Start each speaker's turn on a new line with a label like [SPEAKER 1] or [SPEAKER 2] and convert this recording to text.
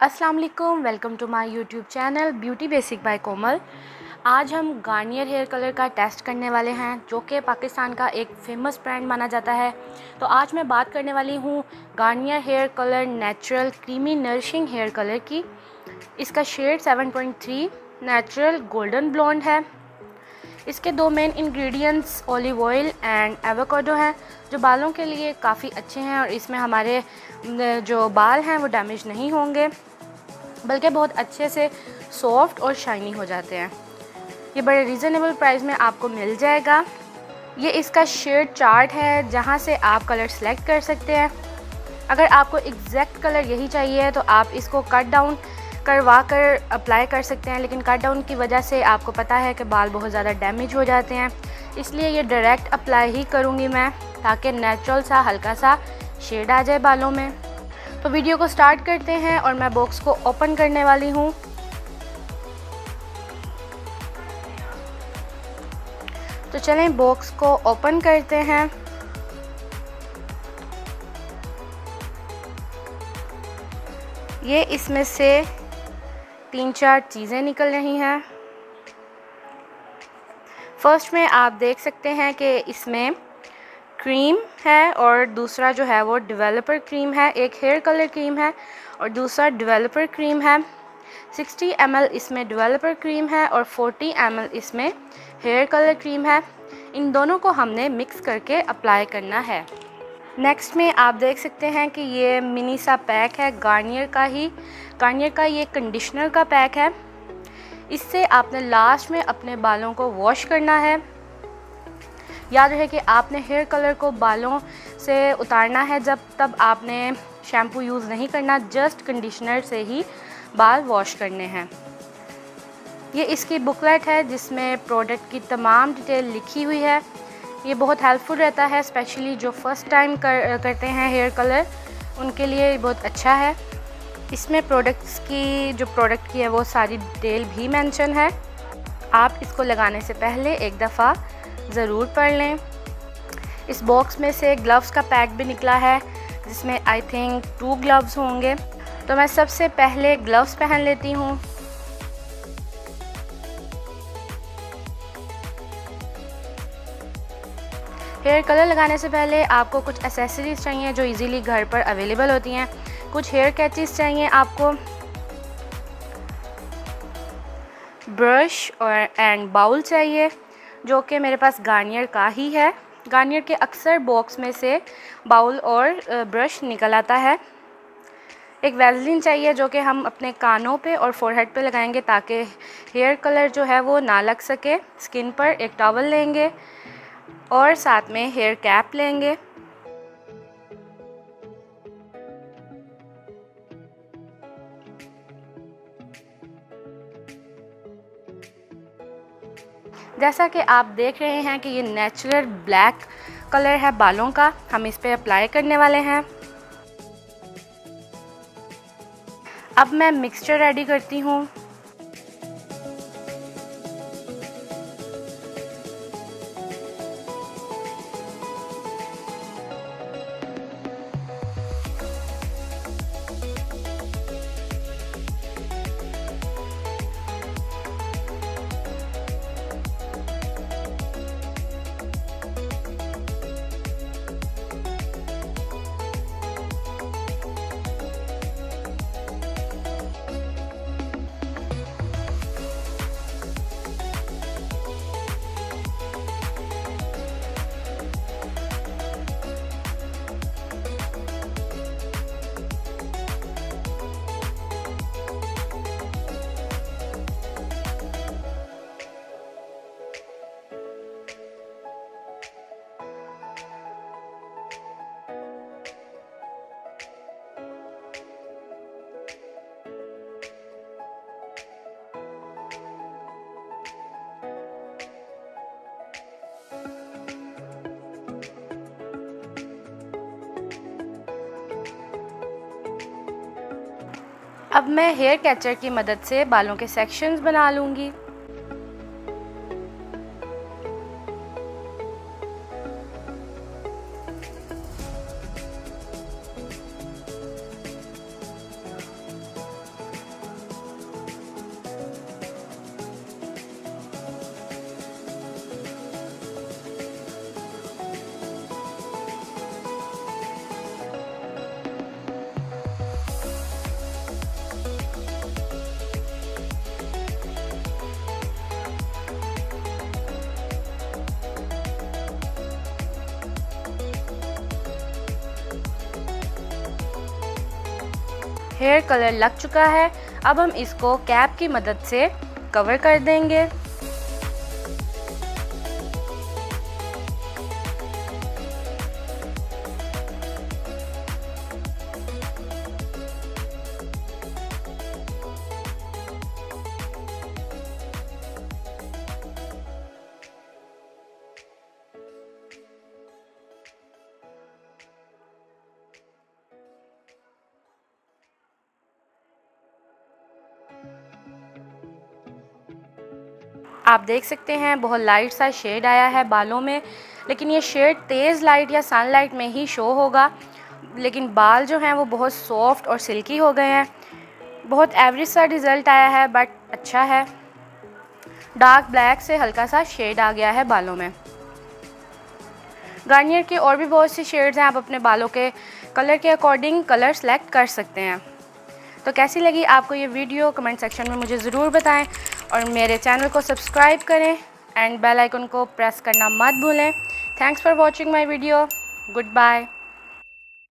[SPEAKER 1] अस्सलाम वालेकुम welcome to my YouTube channel beauty basic by Komal आज हम गार्नियर हेयर कलर का टेस्ट करने वाले हैं, जो कि पाकिस्तान का एक फ़ेमस ब्रांड माना जाता है। तो आज मैं बात करने वाली हूँ Garnier hair colour natural creamy nourishing hair colour की। इसका शेड 7.3 नेचुरल गोल्डन ब्लॉन्ड है। इसके दो main ingredients olive oil and avocado हैं, जो बालों के लिए काफ़ी अच्छे हैं और इसमें हमारे जो बाल हैं वो डैमेज नहीं होंगे। बल्कि बहुत अच्छे से सॉफ्ट और शाइनी हो जाते हैं। ये बड़े रीज़नेबल प्राइस में आपको मिल जाएगा। ये इसका शेड चार्ट है, जहाँ से आप कलर सेलेक्ट कर सकते हैं। अगर आपको एग्जैक्ट कलर यही चाहिए तो आप इसको कट डाउन करवा कर अप्लाई कर सकते हैं। लेकिन कट डाउन की वजह से आपको पता है कि बाल बहुत ज़्यादा डैमेज हो जाते हैं। इसलिए ये डायरेक्ट अप्लाई ही करूँगी मैं, ताकि नेचुरल सा, हल्का सा शेड आ जाए बालों में। तो वीडियो को स्टार्ट करते हैं और मैं बॉक्स को ओपन करने वाली हूँ। तो चलें बॉक्स को ओपन करते हैं। ये इसमें से तीन चार चीज़ें निकल रही हैं। फ़र्स्ट में आप देख सकते हैं कि इसमें क्रीम है और दूसरा जो है वो डेवलपर क्रीम है, एक हेयर कलर क्रीम है और दूसरा डेवलपर क्रीम है। 60 एम इसमें डेवलपर क्रीम है और 40 एम इसमें हेयर कलर क्रीम है। इन दोनों को हमने मिक्स करके अप्लाई करना है। नेक्स्ट में आप देख सकते हैं कि ये मिनी सा पैक है गार्नियर का ही। गार्नियर का ये कंडीशनर का पैक है। इससे आपने लास्ट में अपने बालों को वॉश करना है। याद रहे कि आपने हेयर कलर को बालों से उतारना है जब तब आपने शैम्पू यूज़ नहीं करना जस्ट कंडीशनर से ही बाल वॉश करने हैं। ये इसकी बुकलेट है जिसमें प्रोडक्ट की तमाम डिटेल लिखी हुई है। ये बहुत हेल्पफुल रहता है स्पेशली जो फ़र्स्ट टाइम कर, करते हैं हेयर कलर उनके लिए बहुत अच्छा है। इसमें प्रोडक्ट्स की जो प्रोडक्ट की है वो सारी डिटेल भी मेंशन है। आप इसको लगाने से पहले एक दफ़ा ज़रूर पढ़ लें। इस बॉक्स में से ग्लव्स का पैक भी निकला है, जिसमें आई थिंक टू ग्लव्स होंगे। तो मैं सबसे पहले ग्लव्स पहन लेती हूँ। हेयर कलर लगाने से पहले आपको कुछ एसेसरीज चाहिए जो इजीली घर पर अवेलेबल होती हैं। कुछ हेयर कैचेस चाहिए आपको। ब्रश और एंड बाउल चाहिए। जो कि मेरे पास गार्नियर का ही है। गार्नियर के अक्सर बॉक्स में से बाउल और ब्रश निकल आता है। एक वैजलिन चाहिए जो कि हम अपने कानों पे और फोरहेड पे लगाएँगे ताकि हेयर कलर जो है वो ना लग सके। स्किन पर एक टॉवल लेंगे और साथ में हेयर कैप लेंगे। जैसा कि आप देख रहे हैं कि ये नेचुरल ब्लैक कलर है बालों का, हम इस पर अप्लाई करने वाले हैं। अब मैं मिक्सचर रेडी करती हूँ। अब मैं हेयर कैचर की मदद से बालों के सेक्शंस बना लूँगी। हेयर कलर लग चुका है। अब हम इसको कैप की मदद से कवर कर देंगे। आप देख सकते हैं, बहुत लाइट सा शेड आया है बालों में, लेकिन ये शेड तेज़ लाइट या सनलाइट में ही शो होगा। लेकिन बाल जो हैं वो बहुत सॉफ्ट और सिल्की हो गए हैं। बहुत एवरेज सा रिज़ल्ट आया है बट अच्छा है। डार्क ब्लैक से हल्का सा शेड आ गया है बालों में। गार्नियर के और भी बहुत सी शेड्स हैं, आप अपने बालों के कलर के अकॉर्डिंग कलर सेलेक्ट कर सकते हैं। तो कैसी लगी आपको ये वीडियो कमेंट सेक्शन में मुझे ज़रूर बताएँ। और मेरे चैनल को सब्सक्राइब करें एंड बेल आइकन को प्रेस करना मत भूलें। Thanks for watching my video goodbye